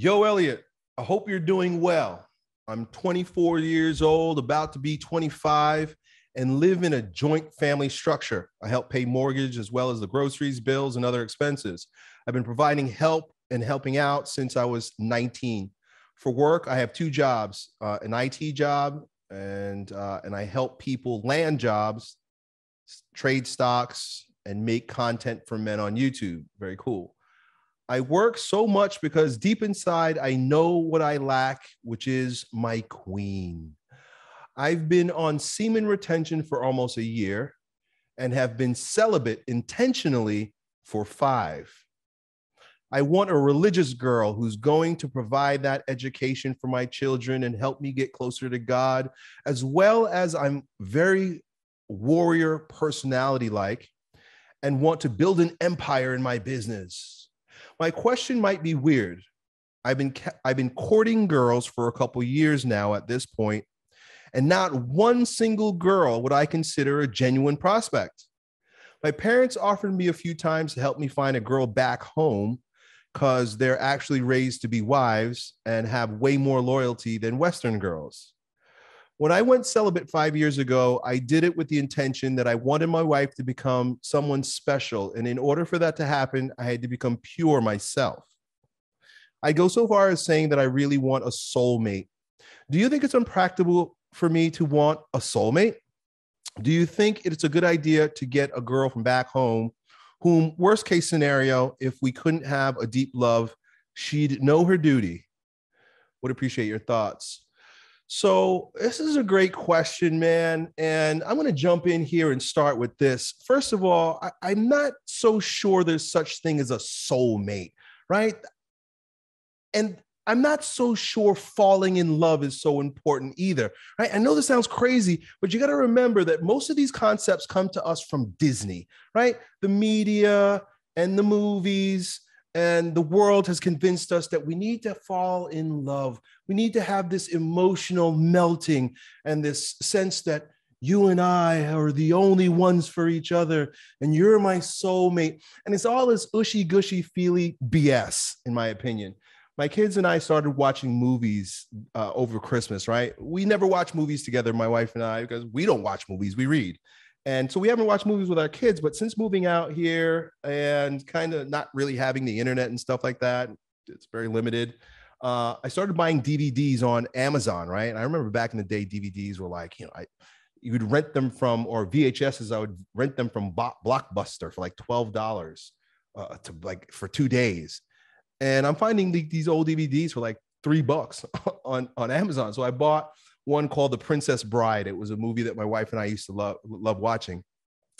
Yo, Elliott, I hope you're doing well. I'm 24 years old, about to be 25, and live in a joint family structure. I help pay mortgage as well as the groceries, bills, and other expenses. I've been providing help and helping out since I was 19. For work, I have two jobs uh, an IT job, and, uh, and I help people land jobs, trade stocks, and make content for men on YouTube. Very cool. I work so much because deep inside, I know what I lack, which is my queen. I've been on semen retention for almost a year and have been celibate intentionally for five. I want a religious girl who's going to provide that education for my children and help me get closer to God, as well as I'm very warrior personality like and want to build an empire in my business. My question might be weird. I've been I've been courting girls for a couple years now at this point, and not one single girl would I consider a genuine prospect. My parents offered me a few times to help me find a girl back home because they're actually raised to be wives and have way more loyalty than Western girls. When I went celibate five years ago, I did it with the intention that I wanted my wife to become someone special. And in order for that to happen, I had to become pure myself. I go so far as saying that I really want a soulmate. Do you think it's unpractical for me to want a soulmate? Do you think it's a good idea to get a girl from back home whom, worst case scenario, if we couldn't have a deep love, she'd know her duty? Would appreciate your thoughts. So, this is a great question, man. And I'm going to jump in here and start with this. First of all, I, am not so sure there's such thing as a soulmate, right? And I'm not so sure falling in love is so important either, right? I know this sounds crazy, but you got to remember that most of these concepts come to us from Disney, right? The media and the movies and the world has convinced us that we need to fall in love. We need to have this emotional melting and this sense that you and I are the only ones for each other, and you're my soulmate. And it's all this ushy gushy feely BS, in my opinion. My kids and I started watching movies uh, over Christmas, right? We never watch movies together, my wife and I, because we don't watch movies, we read. And so we haven't watched movies with our kids, but since moving out here and kind of not really having the internet and stuff like that, it's very limited. Uh, I started buying DVDs on Amazon, right? And I remember back in the day, DVDs were like, you know, I you would rent them from or VHSs. I would rent them from Blockbuster for like twelve dollars uh, to like for two days, and I'm finding the, these old DVDs for like three bucks on on Amazon. So I bought one called The Princess Bride. It was a movie that my wife and I used to love love watching.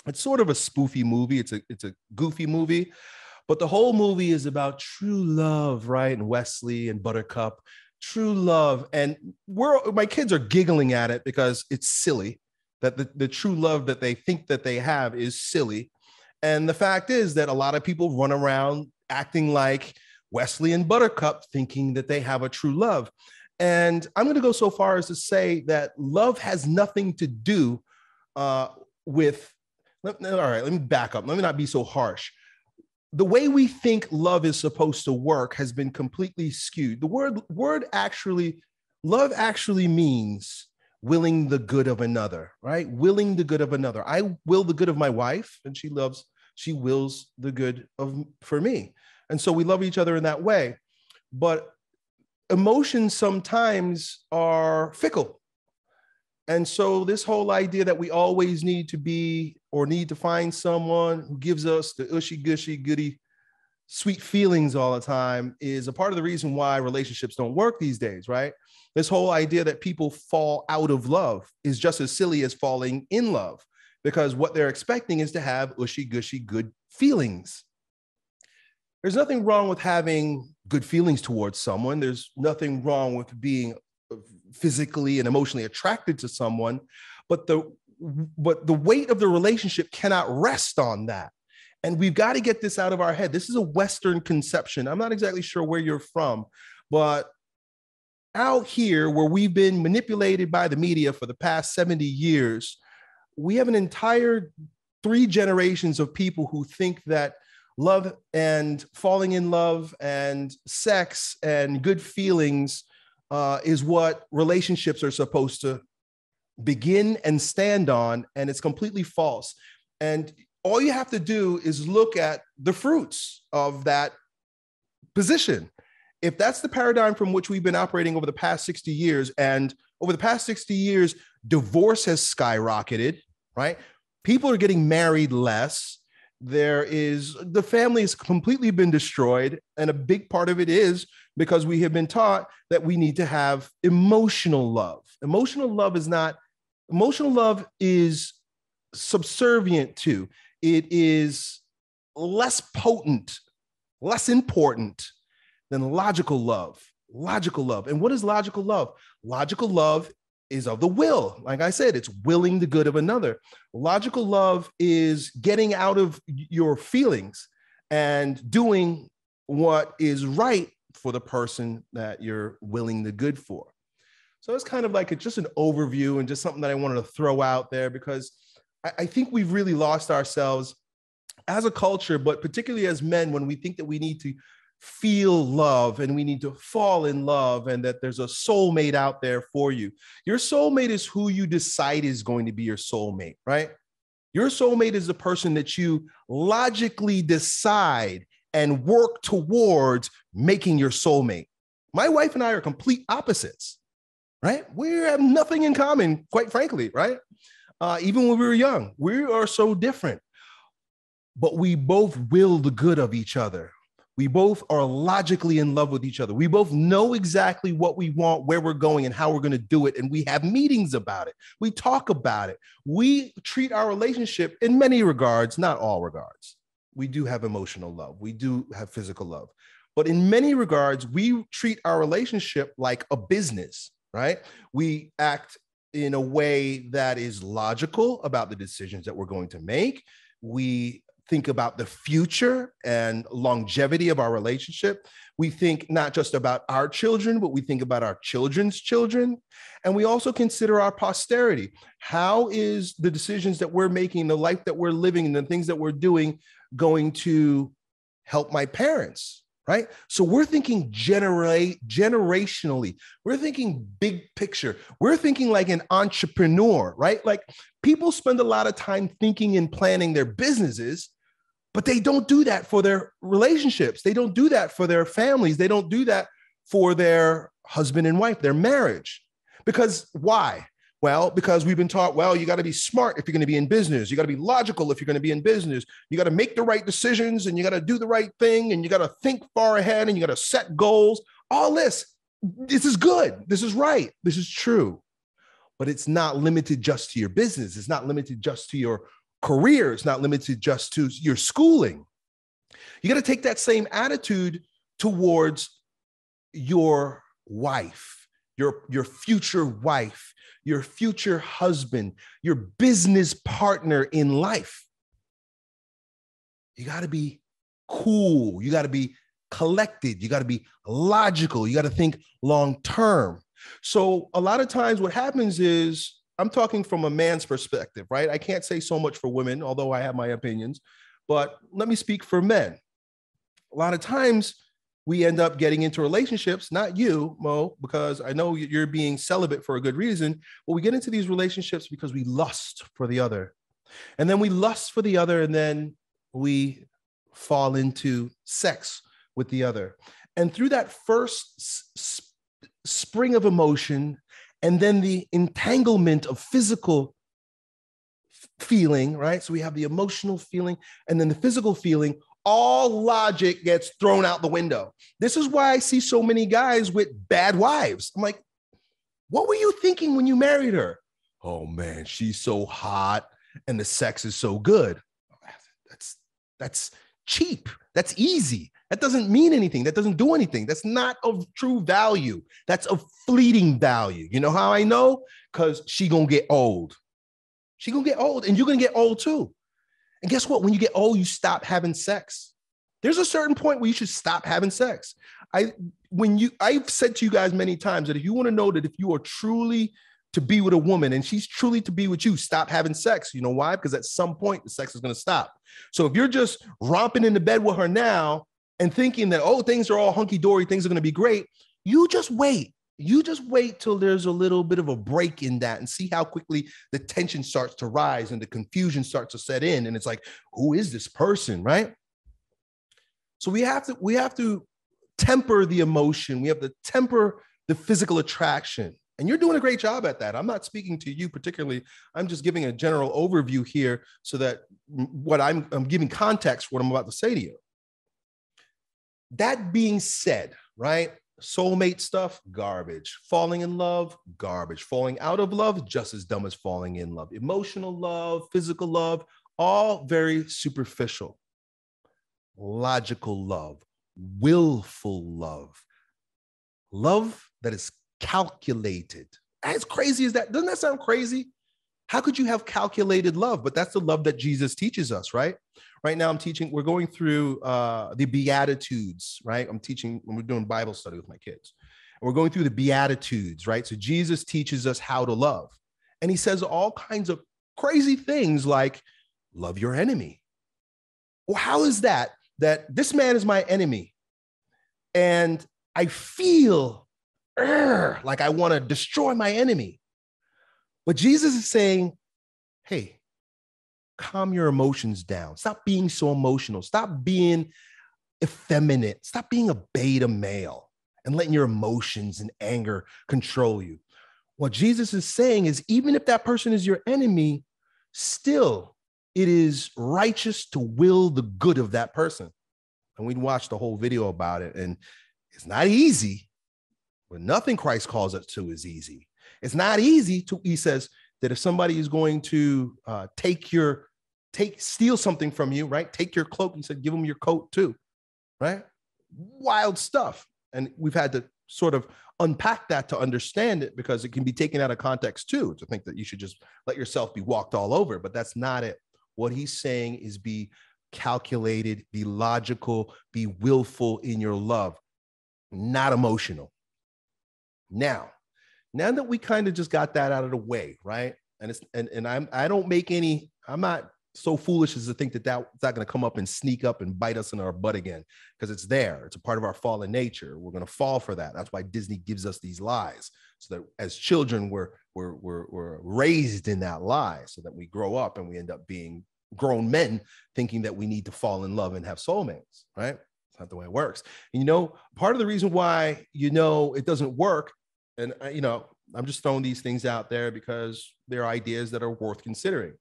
It's sort of a spoofy movie. It's a it's a goofy movie, but the whole movie is about true love, right? And Westley and Buttercup, true love. And we're my kids are giggling at it because it's silly that the, the true love that they think that they have is silly. And the fact is that a lot of people run around acting like Westley and Buttercup, thinking that they have a true love. And I'm going to go so far as to say that love has nothing to do uh, with, all right, let me back up. Let me not be so harsh. The way we think love is supposed to work has been completely skewed. The word, word actually, love actually means willing the good of another, right? Willing the good of another. I will the good of my wife, and she loves, she wills the good of for me. And so we love each other in that way. But emotions sometimes are fickle. And so, this whole idea that we always need to be or need to find someone who gives us the ushy gushy goody sweet feelings all the time is a part of the reason why relationships don't work these days, right? This whole idea that people fall out of love is just as silly as falling in love because what they're expecting is to have ushy gushy good feelings. There's nothing wrong with having good feelings towards someone. There's nothing wrong with being uh, physically and emotionally attracted to someone, but the but the weight of the relationship cannot rest on that. And we've got to get this out of our head. This is a Western conception. I'm not exactly sure where you're from, but out here where we've been manipulated by the media for the past 70 years, we have an entire three generations of people who think that love and falling in love and sex and good feelings uh, is what relationships are supposed to begin and stand on, and it's completely false. And all you have to do is look at the fruits of that position. If that's the paradigm from which we've been operating over the past 60 years, and over the past 60 years, divorce has skyrocketed, right? People are getting married less. There is the family has completely been destroyed. And a big part of it is because we have been taught that we need to have emotional love. Emotional love is not, emotional love is subservient to, it is less potent, less important than logical love. Logical love. And what is logical love? Logical love is of the will. Like I said, it's willing the good of another. Logical love is getting out of your feelings and doing what is right for the person that you're willing the good for. So it's kind of like a, just an overview and just something that I wanted to throw out there because I, I think we've really lost ourselves as a culture, but particularly as men, when we think that we need to feel love and we need to fall in love and that there's a soulmate out there for you. Your soulmate is who you decide is going to be your soulmate, right? Your soulmate is the person that you logically decide and work towards making your soulmate. My wife and I are complete opposites, right? We have nothing in common, quite frankly, right? Uh, even when we were young, we are so different, but we both will the good of each other. We both are logically in love with each other. We both know exactly what we want, where we're going, and how we're going to do it. And we have meetings about it. We talk about it. We treat our relationship in many regards, not all regards. We do have emotional love, we do have physical love. But in many regards, we treat our relationship like a business, right? We act in a way that is logical about the decisions that we're going to make. We think about the future and longevity of our relationship. We think not just about our children, but we think about our children's children. And we also consider our posterity. How is the decisions that we're making, the life that we're living, and the things that we're doing going to help my parents? Right. So we're thinking generate generationally. We're thinking big picture. We're thinking like an entrepreneur, right? Like people spend a lot of time thinking and planning their businesses, but they don't do that for their relationships. They don't do that for their families. They don't do that for their husband and wife, their marriage. Because why? Well, because we've been taught, well, you got to be smart if you're going to be in business. You got to be logical if you're going to be in business. You got to make the right decisions and you got to do the right thing and you got to think far ahead and you got to set goals. All this, this is good. This is right. This is true. But it's not limited just to your business. It's not limited just to your career. It's not limited just to your schooling. You got to take that same attitude towards your wife, your, your future wife, your future husband, your business partner in life. You got to be cool. You got to be collected. You got to be logical. You got to think long term. So, a lot of times, what happens is I'm talking from a man's perspective, right? I can't say so much for women, although I have my opinions, but let me speak for men. A lot of times we end up getting into relationships, not you, Mo, because I know you're being celibate for a good reason, but we get into these relationships because we lust for the other. And then we lust for the other, and then we fall into sex with the other. And through that first spring of emotion, and then the entanglement of physical feeling, right? So we have the emotional feeling and then the physical feeling. All logic gets thrown out the window. This is why I see so many guys with bad wives. I'm like, what were you thinking when you married her? Oh man, she's so hot and the sex is so good. That's that's cheap. That's easy. That doesn't mean anything. That doesn't do anything. That's not of true value. That's of fleeting value. You know how I know? Because she gonna get old. She gonna get old, and you're gonna get old too. And guess what? When you get old, you stop having sex. There's a certain point where you should stop having sex. I when you I've said to you guys many times that if you want to know that if you are truly to be with a woman and she's truly to be with you, stop having sex. You know why? Because at some point the sex is going to stop. So if you're just romping in the bed with her now and thinking that, oh, things are all hunky dory, things are going to be great, you just wait. You just wait till there's a little bit of a break in that and see how quickly the tension starts to rise and the confusion starts to set in. And it's like, who is this person? Right. So we have to, we have to temper the emotion. We have to temper the physical attraction. And you're doing a great job at that. I'm not speaking to you particularly. I'm just giving a general overview here so that what I'm, I'm giving context for what I'm about to say to you. That being said, right? Soulmate stuff, garbage. Falling in love, garbage. Falling out of love, just as dumb as falling in love. Emotional love, physical love, all very superficial. Logical love, willful love, love that is calculated. As crazy as that, doesn't that sound crazy? How could you have calculated love? But that's the love that Jesus teaches us, right? Right now, I'm teaching, we're going through uh, the Beatitudes, right? I'm teaching, when we're doing Bible study with my kids. And we're going through the Beatitudes, right? So Jesus teaches us how to love. And he says all kinds of crazy things like, love your enemy. Well, how is that? That this man is my enemy. And I feel like I want to destroy my enemy. But Jesus is saying, hey, calm your emotions down. Stop being so emotional. Stop being effeminate. Stop being a beta male and letting your emotions and anger control you. What Jesus is saying is even if that person is your enemy, still it is righteous to will the good of that person. And we watched the whole video about it, and it's not easy, but nothing Christ calls us to is easy. It's not easy to, he says, that if somebody is going to uh, take your take steal something from you, right? Take your cloak. He said, give them your coat too, right? Wild stuff. And we've had to sort of unpack that to understand it because it can be taken out of context too, to think that you should just let yourself be walked all over, but that's not it. What he's saying is be calculated, be logical, be willful in your love, not emotional. Now, now that we kind of just got that out of the way, right? And it's and, and I'm I don't make any, I'm not so foolish as to think that that's not going to come up and sneak up and bite us in our butt again because it's there. It's a part of our fallen nature. We're going to fall for that. That's why Disney gives us these lies so that as children, we're, we're, we're, we're raised in that lie so that we grow up and we end up being grown men thinking that we need to fall in love and have soulmates, right? It's not the way it works. And you know, part of the reason why you know it doesn't work, and you know, I'm just throwing these things out there because they're ideas that are worth considering.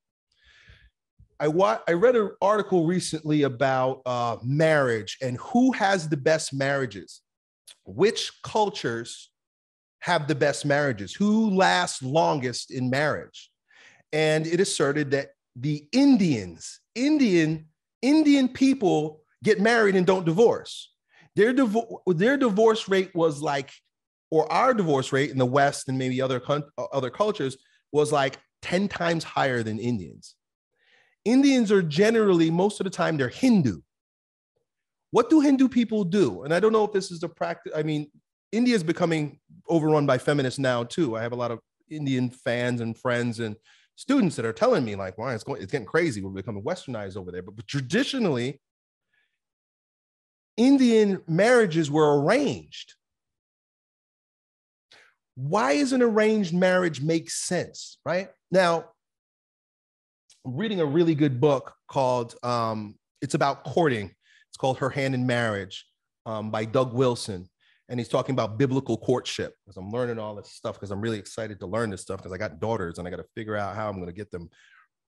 I wa- I read an article recently about uh, marriage and who has the best marriages, which cultures have the best marriages, who lasts longest in marriage, and it asserted that the Indians, Indian Indian people get married and don't divorce. Their divorce their divorce rate was like, or our divorce rate in the West and maybe other uh, other cultures was like ten times higher than Indians. Indians are generally, most of the time, they're Hindu. What do Hindu people do? And I don't know if this is a practice. I mean, India is becoming overrun by feminists now too. I have a lot of Indian fans and friends and students that are telling me like, "Why it's going, it's getting crazy. We're becoming westernized over there." But, but traditionally, Indian marriages were arranged. Why is an arranged marriage make sense, right? Now, I'm reading a really good book called um, it's about courting. It's called Her Hand in Marriage um, by Doug Wilson. And he's talking about biblical courtship because I'm learning all this stuff because I'm really excited to learn this stuff because I got daughters and I got to figure out how I'm going to get them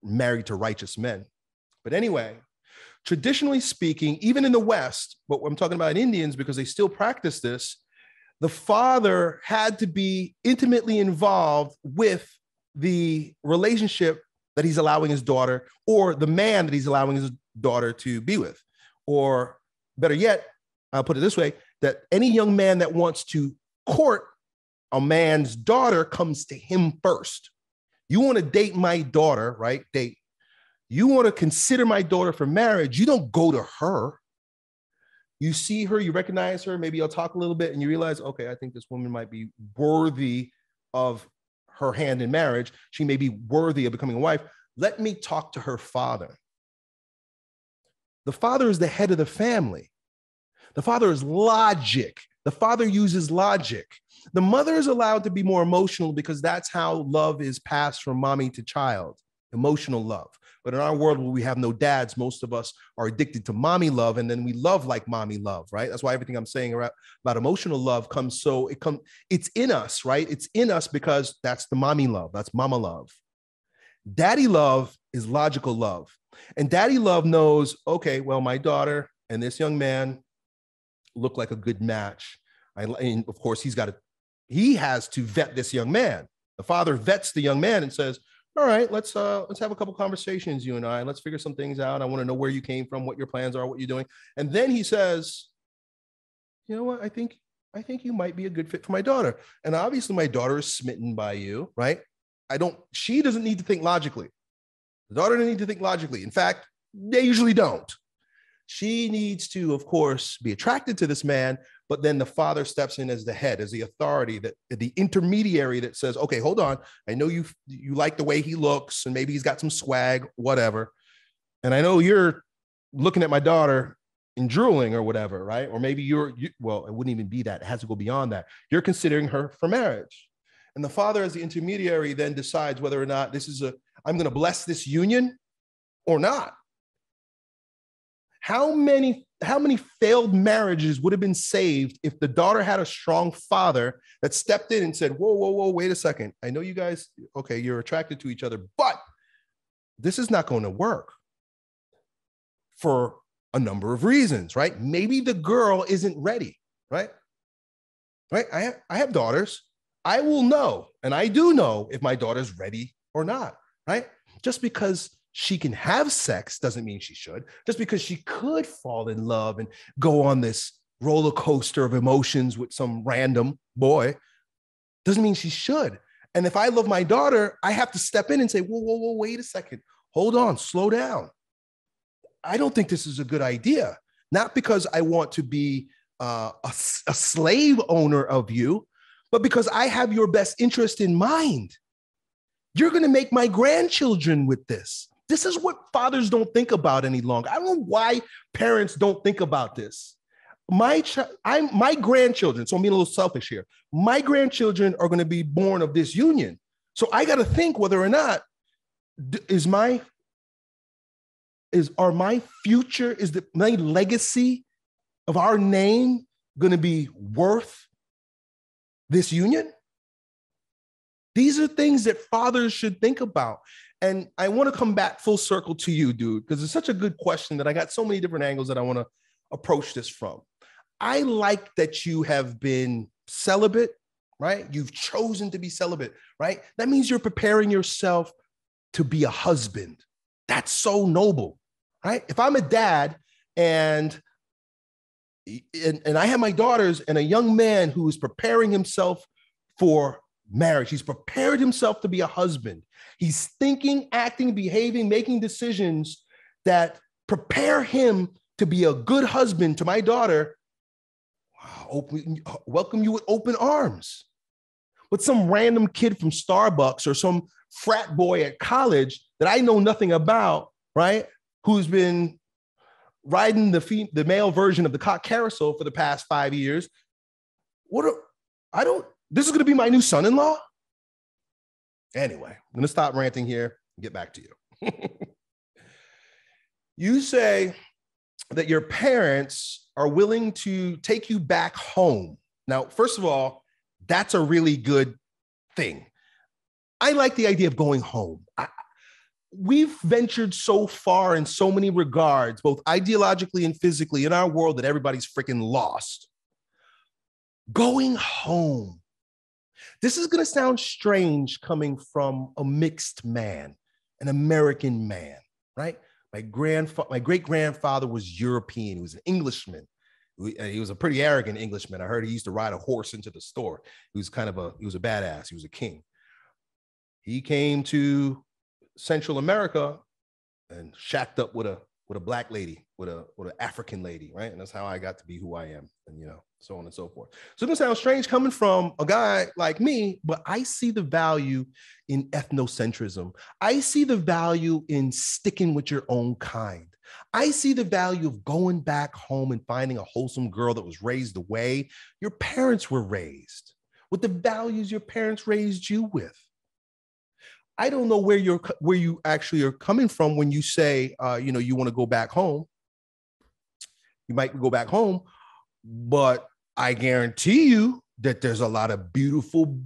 married to righteous men. But anyway, traditionally speaking, even in the West, but I'm talking about Indians because they still practice this, the father had to be intimately involved with the relationship that he's allowing his daughter or the man that he's allowing his daughter to be with. Or better yet, I'll put it this way that any young man that wants to court a man's daughter comes to him first. You want to date my daughter, right? Date. You want to consider my daughter for marriage. You don't go to her. You see her, you recognize her, maybe I'll talk a little bit and you realize, okay, I think this woman might be worthy of her hand in marriage, she may be worthy of becoming a wife. Let me talk to her father. The father is the head of the family. The father is logic. The father uses logic. The mother is allowed to be more emotional because that's how love is passed from mommy to child emotional love. But in our world where we have no dads, most of us are addicted to mommy love, and then we love like mommy love, right? That's why everything I'm saying about, emotional love comes so it comes it's in us, right? It's in us because that's the mommy love, that's mama love. Daddy love is logical love. And daddy love knows, okay, well, my daughter and this young man look like a good match. I, and of course, he's got to, he has to vet this young man. The father vets the young man and says, all right, let's uh let's have a couple conversations, you and I. Let's figure some things out. I want to know where you came from, what your plans are, what you're doing. And then he says, you know what? I think I think you might be a good fit for my daughter. And obviously, my daughter is smitten by you, right? I don't, she doesn't need to think logically. The daughter doesn't need to think logically. In fact, they usually don't. She needs to, of course, be attracted to this man, but then the father steps in as the head, as the authority, that the intermediary that says, "Okay, hold on. I know you you like the way he looks, and maybe he's got some swag, whatever. And I know you're looking at my daughter and drooling or whatever, right? Or maybe you're you, well, it wouldn't even be that. It has to go beyond that. You're considering her for marriage, and the father, as the intermediary, then decides whether or not this is a I'm going to bless this union or not. How many how many failed marriages would have been saved if the daughter had a strong father that stepped in and said, "Whoa, whoa, whoa, wait a second. I know you guys okay, you're attracted to each other, but this is not going to work." For a number of reasons, right? Maybe the girl isn't ready, right? Right? I have, I have daughters. I will know, and I do know if my daughter's ready or not, right? Just because she can have sex doesn't mean she should. Just because she could fall in love and go on this roller coaster of emotions with some random boy doesn't mean she should. And if I love my daughter, I have to step in and say, whoa, whoa, whoa, wait a second. Hold on, slow down. I don't think this is a good idea. Not because I want to be uh, a, a slave owner of you, but because I have your best interest in mind. You're going to make my grandchildren with this. This is what fathers don't think about any longer. I don't know why parents don't think about this. My ch- I'm my grandchildren, so I'm being a little selfish here. My grandchildren are going to be born of this union. So I got to think whether or not is my is are my future is the my legacy of our name going to be worth this union? These are things that fathers should think about. And I want to come back full circle to you, dude, because it's such a good question that I got so many different angles that I want to approach this from. I like that you have been celibate, right? You've chosen to be celibate, right? That means you're preparing yourself to be a husband. That's so noble, right? If I'm a dad and and, and I have my daughters and a young man who is preparing himself for marriage. He's prepared himself to be a husband. He's thinking, acting, behaving, making decisions that prepare him to be a good husband to my daughter. Open, welcome you with open arms. But some random kid from Starbucks or some frat boy at college that I know nothing about, right? Who's been riding the, fee- the male version of the cock carousel for the past five years. What are, I don't this is going to be my new son in law. Anyway, I'm going to stop ranting here and get back to you. you say that your parents are willing to take you back home. Now, first of all, that's a really good thing. I like the idea of going home. I, we've ventured so far in so many regards, both ideologically and physically, in our world that everybody's freaking lost. Going home this is going to sound strange coming from a mixed man, an American man, right? My grandfather, my great grandfather was European. He was an Englishman. He was a pretty arrogant Englishman. I heard he used to ride a horse into the store. He was kind of a he was a badass. He was a king. He came to Central America and shacked up with a with a black lady, with a with an African lady, right? And that's how I got to be who I am, and you know, so on and so forth. So it sounds strange coming from a guy like me, but I see the value in ethnocentrism. I see the value in sticking with your own kind. I see the value of going back home and finding a wholesome girl that was raised the way your parents were raised, with the values your parents raised you with. I don't know where you're where you actually are coming from when you say uh, you know you want to go back home. You might go back home, but I guarantee you that there's a lot of beautiful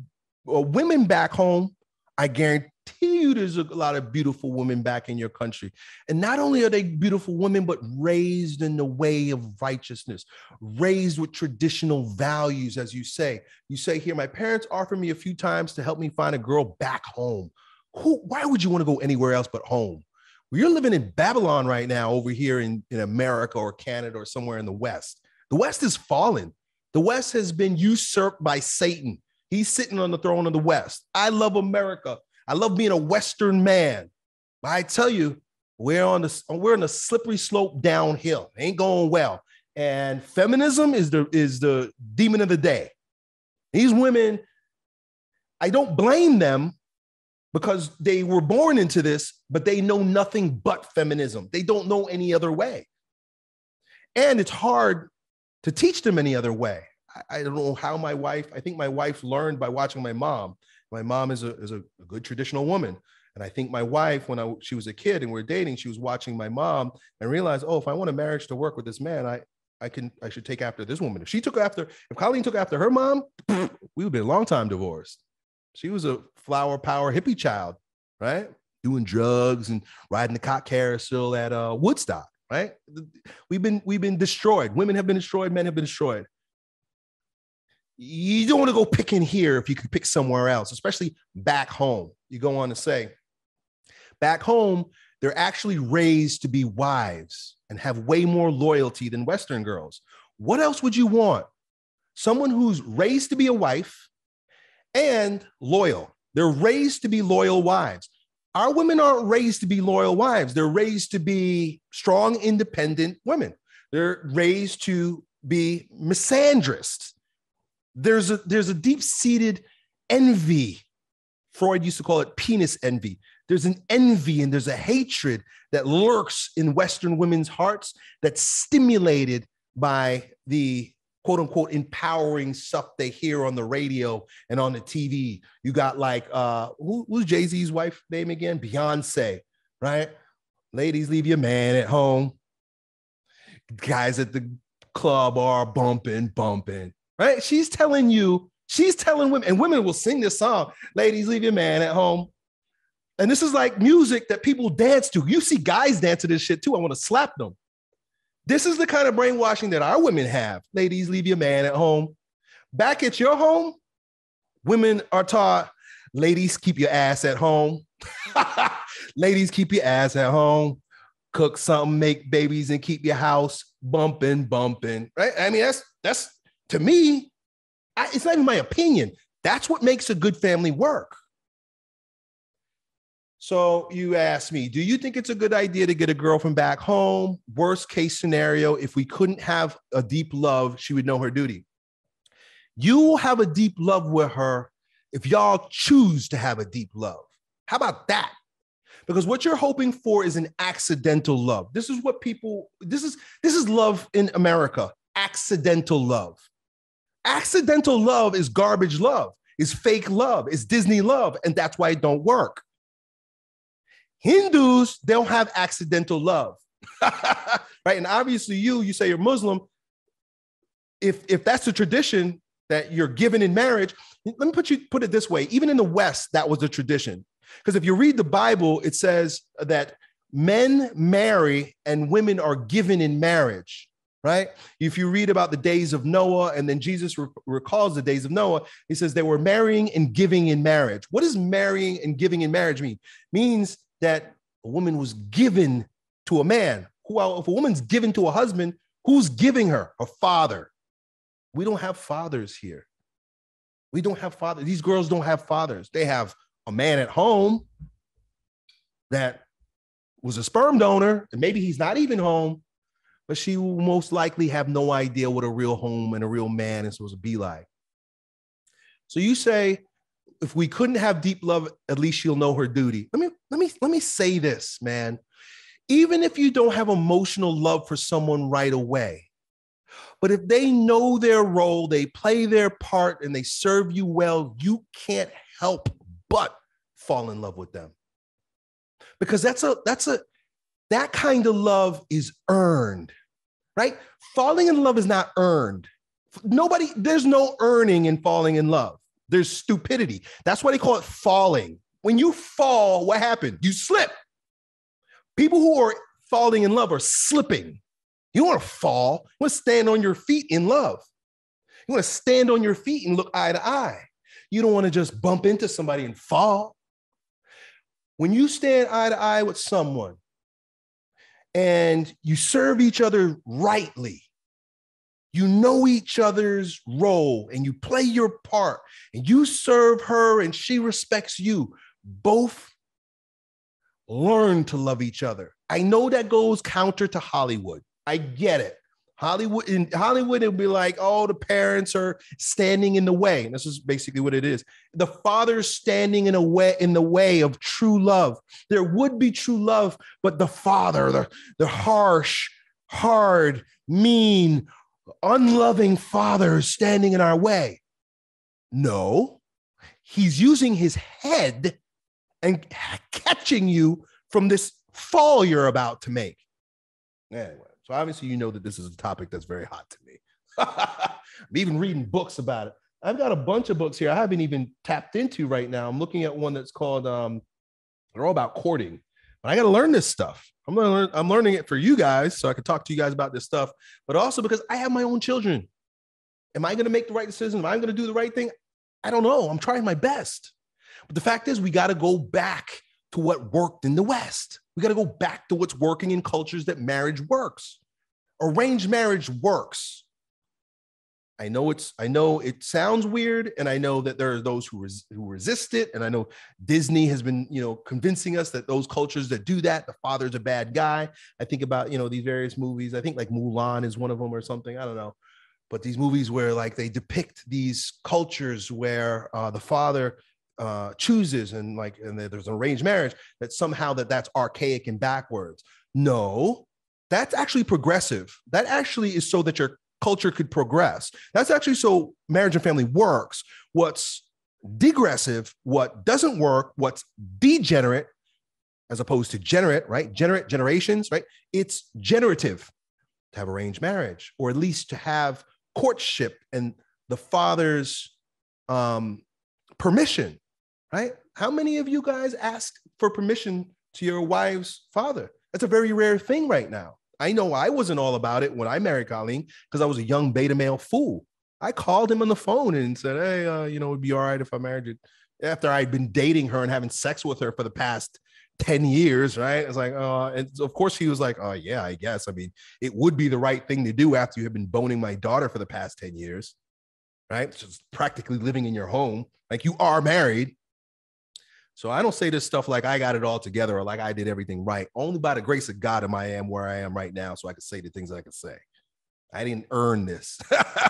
uh, women back home. I guarantee you there's a lot of beautiful women back in your country. And not only are they beautiful women, but raised in the way of righteousness, raised with traditional values, as you say. You say here, my parents offered me a few times to help me find a girl back home who why would you want to go anywhere else but home? Well, you're living in Babylon right now over here in, in America or Canada or somewhere in the West. The West is fallen. The West has been usurped by Satan. He's sitting on the throne of the West. I love America. I love being a Western man. But I tell you, we're on the we're on a slippery slope downhill. Ain't going well. And feminism is the is the demon of the day. These women, I don't blame them because they were born into this, but they know nothing but feminism. They don't know any other way. And it's hard to teach them any other way. I, I don't know how my wife, I think my wife learned by watching my mom. My mom is a, is a, a good traditional woman. And I think my wife, when I, she was a kid and we are dating, she was watching my mom and realized, oh, if I want a marriage to work with this man, I, I can, I should take after this woman. If she took after, if Colleen took after her mom, we would be a long time divorced. She was a flower power hippie child, right? Doing drugs and riding the cock carousel at uh, Woodstock, right? We've been we've been destroyed. Women have been destroyed. Men have been destroyed. You don't want to go picking here if you could pick somewhere else, especially back home. You go on to say, back home, they're actually raised to be wives and have way more loyalty than Western girls. What else would you want? Someone who's raised to be a wife, and loyal. They're raised to be loyal wives. Our women aren't raised to be loyal wives. They're raised to be strong, independent women. They're raised to be misandrists. There's a, there's a deep seated envy. Freud used to call it penis envy. There's an envy and there's a hatred that lurks in Western women's hearts that's stimulated by the quote unquote empowering stuff they hear on the radio and on the TV. You got like uh who, who's Jay-Z's wife name again? Beyonce, right? Ladies, leave your man at home. Guys at the club are bumping, bumping, right? She's telling you, she's telling women, and women will sing this song, ladies, leave your man at home. And this is like music that people dance to. You see guys dance to this shit too. I want to slap them. This is the kind of brainwashing that our women have. Ladies, leave your man at home. Back at your home, women are taught, ladies, keep your ass at home. ladies, keep your ass at home. Cook something, make babies, and keep your house bumping, bumping. Right? I mean, that's that's to me, I, it's not even my opinion. That's what makes a good family work. So you asked me, do you think it's a good idea to get a girl from back home? Worst case scenario, if we couldn't have a deep love, she would know her duty. You will have a deep love with her if y'all choose to have a deep love. How about that? Because what you're hoping for is an accidental love. This is what people this is this is love in America. Accidental love. Accidental love is garbage love. Is fake love. Is Disney love and that's why it don't work. Hindus, they don't have accidental love. right? And obviously, you, you say you're Muslim. If if that's the tradition that you're given in marriage, let me put you put it this way: even in the West, that was the tradition. Because if you read the Bible, it says that men marry and women are given in marriage right? If you read about the days of Noah and then Jesus re- recalls the days of Noah, he says they were marrying and giving in marriage. What does marrying and giving in marriage mean? Means that a woman was given to a man. Who, uh, if a woman's given to a husband, who's giving her? A father. We don't have fathers here. We don't have fathers. These girls don't have fathers. They have a man at home that was a sperm donor, and maybe he's not even home, but she will most likely have no idea what a real home and a real man is supposed to be like. So you say, if we couldn't have deep love, at least she'll know her duty. Let me let me let me say this, man. Even if you don't have emotional love for someone right away, but if they know their role, they play their part, and they serve you well, you can't help but fall in love with them. Because that's a that's a that kind of love is earned, right? Falling in love is not earned. Nobody, there's no earning in falling in love. There's stupidity. That's why they call it falling. When you fall, what happened? You slip. People who are falling in love are slipping. You want to fall. You want to stand on your feet in love. You want to stand on your feet and look eye to eye. You don't want to just bump into somebody and fall. When you stand eye to eye with someone and you serve each other rightly, you know each other's role and you play your part and you serve her and she respects you. Both learn to love each other. I know that goes counter to Hollywood. I get it. Hollywood in Hollywood, it'll be like, oh, the parents are standing in the way. And this is basically what it is. The father's standing in a way in the way of true love. There would be true love, but the father, the, the harsh, hard, mean, unloving father is standing in our way. No, he's using his head and catching you from this fall you're about to make. Anyway, so obviously you know that this is a topic that's very hot to me. I'm even reading books about it. I've got a bunch of books here I haven't even tapped into right now. I'm looking at one that's called um, they're all about courting. But I got to learn this stuff. I'm I'm learning it for you guys so I can talk to you guys about this stuff, but also because I have my own children. Am I going to make the right decision? Am I going to do the right thing? I don't know. I'm trying my best. But the fact is, we got to go back to what worked in the West. We got to go back to what's working in cultures that marriage works. Arranged marriage works. I know it's I know it sounds weird and I know that there are those who res, who resist it and I know Disney has been, you know, convincing us that those cultures that do that, the father's a bad guy. I think about, you know, these various movies. I think like Mulan is one of them or something. I don't know. But these movies where like they depict these cultures where uh, the father uh, chooses and like and there's an arranged marriage that somehow that that's archaic and backwards. No, that's actually progressive. That actually is so that your culture could progress. That's actually so marriage and family works. What's degressive, what doesn't work, what's degenerate, as opposed to generate, right? Generate generations, right? It's generative to have arranged marriage, or at least to have courtship and the father's um, permission, right? How many of you guys ask for permission to your wife's father? That's a very rare thing right now. I know I wasn't all about it when I married Colleen because I was a young beta male fool. I called him on the phone and said, Hey, uh, you know, it'd be all right if I married you. After I'd been dating her and having sex with her for the past 10 years, right? It's like, uh, and of course he was like, Oh, yeah, I guess. I mean, it would be the right thing to do after you have been boning my daughter for the past 10 years, right? Just practically living in your home. Like you are married. So I don't say this stuff like I got it all together or like I did everything right. Only by the grace of God am I am where I am right now. So I can say the things I can say. I didn't earn this.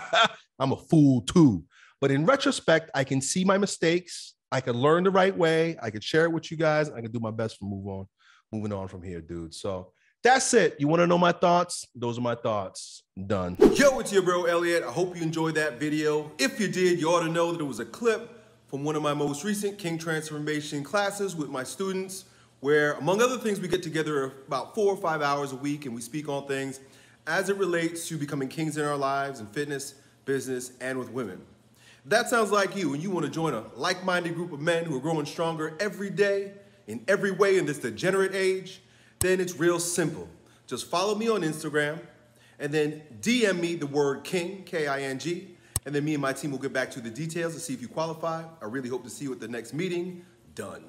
I'm a fool too. But in retrospect, I can see my mistakes. I can learn the right way. I can share it with you guys. I can do my best to move on, moving on from here, dude. So that's it. You want to know my thoughts? Those are my thoughts. Done. Yo, it's your bro Elliott. I hope you enjoyed that video. If you did, you ought to know that it was a clip from one of my most recent King Transformation classes with my students, where among other things, we get together about four or five hours a week and we speak on things as it relates to becoming kings in our lives in fitness, business, and with women. If that sounds like you and you want to join a like-minded group of men who are growing stronger every day in every way in this degenerate age, then it's real simple. Just follow me on Instagram and then DM me the word king, K-I-N-G, and then me and my team will get back to the details to see if you qualify. I really hope to see you at the next meeting. Done.